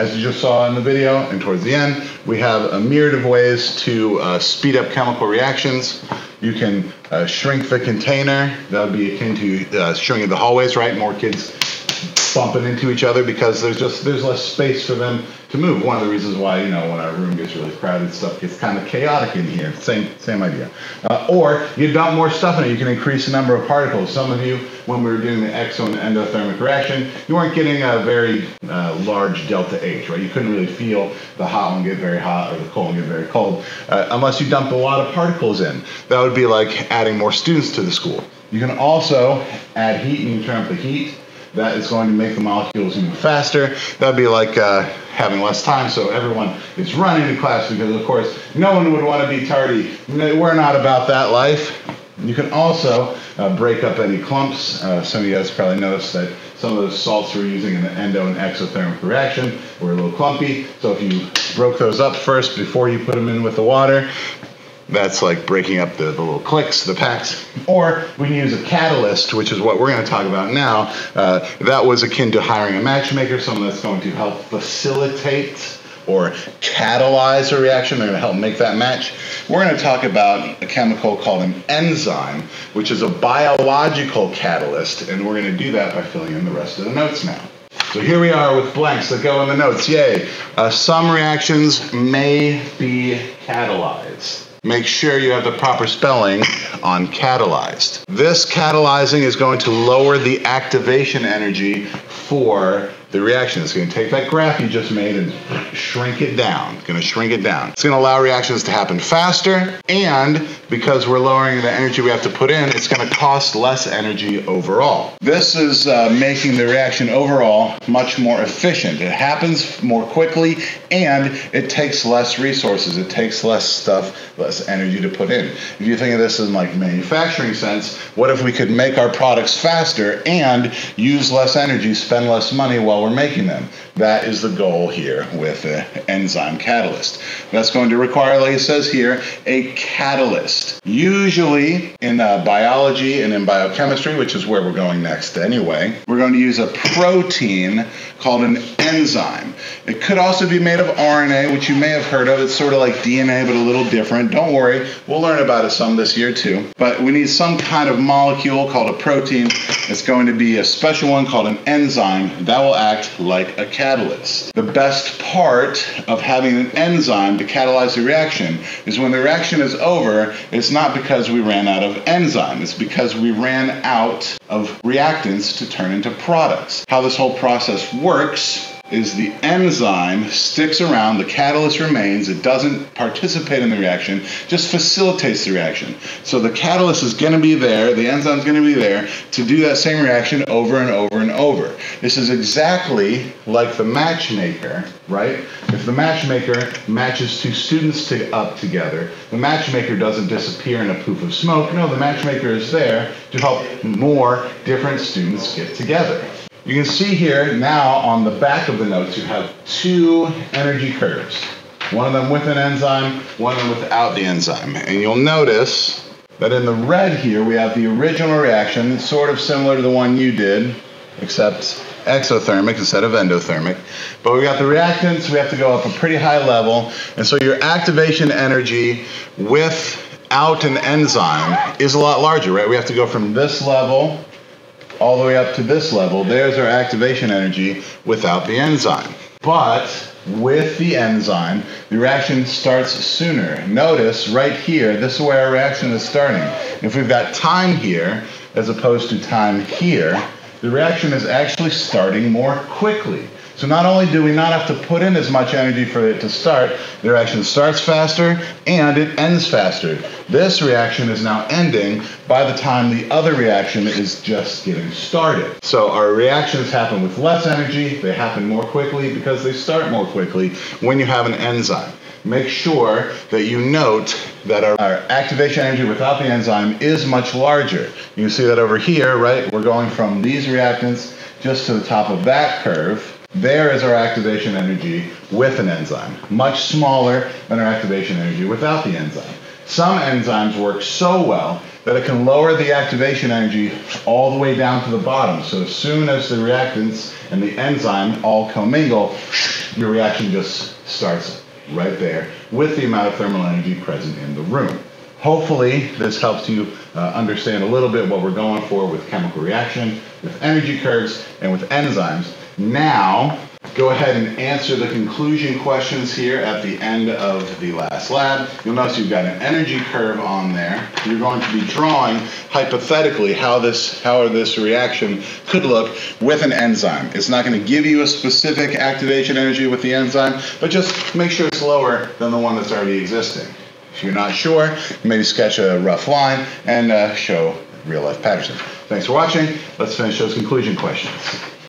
as you just saw in the video and towards the end, we have a myriad of ways to uh, speed up chemical reactions. You can uh, shrink the container. That would be akin to uh, shrinking the hallways, right? More kids bumping into each other because there's just there's less space for them to move. One of the reasons why you know when our room gets really crowded, stuff gets kind of chaotic in here. Same same idea. Uh, or you dump more stuff in it, you can increase the number of particles. Some of you, when we were doing the exo and endothermic reaction, you weren't getting a very uh, large delta H, right? You couldn't really feel the hot one get very hot or the cold one get very cold uh, unless you dumped a lot of particles in. That would be like adding more students to the school. You can also add heat and you turn up the heat that is going to make the molecules move faster. That'd be like uh, having less time, so everyone is running to class because, of course, no one would want to be tardy. We're not about that life. You can also uh, break up any clumps. Uh, some of you guys probably noticed that some of those salts we're using in the endo and exothermic reaction were a little clumpy. So if you broke those up first before you put them in with the water, that's like breaking up the, the little clicks, the packs. Or we can use a catalyst, which is what we're going to talk about now. Uh, that was akin to hiring a matchmaker, someone that's going to help facilitate or catalyze a reaction. They're going to help make that match. We're going to talk about a chemical called an enzyme, which is a biological catalyst, and we're going to do that by filling in the rest of the notes now. So here we are with blanks that go in the notes. Yay. Uh, some reactions may be catalyzed make sure you have the proper spelling on catalyzed. This catalyzing is going to lower the activation energy for the reaction. is going to take that graph you just made and shrink it down. It's going to shrink it down. It's going to allow reactions to happen faster, and because we're lowering the energy we have to put in, it's going to cost less energy overall. This is uh, making the reaction overall much more efficient. It happens more quickly, and it takes less resources. It takes less stuff, less energy to put in. If you think of this in like manufacturing sense, what if we could make our products faster and use less energy, spend less money while while we're making them. That is the goal here with an enzyme catalyst. That's going to require, like it says here, a catalyst. Usually in uh, biology and in biochemistry, which is where we're going next anyway, we're going to use a protein called an enzyme. It could also be made of RNA, which you may have heard of. It's sort of like DNA, but a little different. Don't worry, we'll learn about it some this year too. But we need some kind of molecule called a protein. It's going to be a special one called an enzyme that will act like a catalyst. The best part of having an enzyme to catalyze the reaction is when the reaction is over, it's not because we ran out of enzyme, it's because we ran out of reactants to turn into products. How this whole process works is the enzyme sticks around, the catalyst remains, it doesn't participate in the reaction, just facilitates the reaction. So the catalyst is going to be there, the enzyme is going to be there to do that same reaction over and over and over. This is exactly like the matchmaker, right? If the matchmaker matches two students to, up together, the matchmaker doesn't disappear in a poof of smoke. No, the matchmaker is there to help more different students get together. You can see here now on the back of the notes you have two energy curves. One of them with an enzyme, one of them without the enzyme. And you'll notice that in the red here we have the original reaction, sort of similar to the one you did, except exothermic instead of endothermic. But we got the reactants, we have to go up a pretty high level. And so your activation energy without an enzyme is a lot larger, right? We have to go from this level all the way up to this level. There's our activation energy without the enzyme. But with the enzyme, the reaction starts sooner. Notice right here, this is where our reaction is starting. If we've got time here as opposed to time here, the reaction is actually starting more quickly. So not only do we not have to put in as much energy for it to start, the reaction starts faster and it ends faster. This reaction is now ending by the time the other reaction is just getting started. So our reactions happen with less energy, they happen more quickly because they start more quickly when you have an enzyme. Make sure that you note that our, our activation energy without the enzyme is much larger. You see that over here, right? We're going from these reactants just to the top of that curve. There is our activation energy with an enzyme, much smaller than our activation energy without the enzyme. Some enzymes work so well that it can lower the activation energy all the way down to the bottom. So as soon as the reactants and the enzyme all commingle, your reaction just starts right there with the amount of thermal energy present in the room. Hopefully this helps you uh, understand a little bit what we're going for with chemical reaction, with energy curves, and with enzymes. Now, go ahead and answer the conclusion questions here at the end of the last lab. You'll notice you've got an energy curve on there. You're going to be drawing hypothetically how this how this reaction could look with an enzyme. It's not going to give you a specific activation energy with the enzyme, but just make sure it's lower than the one that's already existing. If you're not sure, maybe sketch a rough line and uh, show real life Patterson. Thanks for watching. Let's finish those conclusion questions.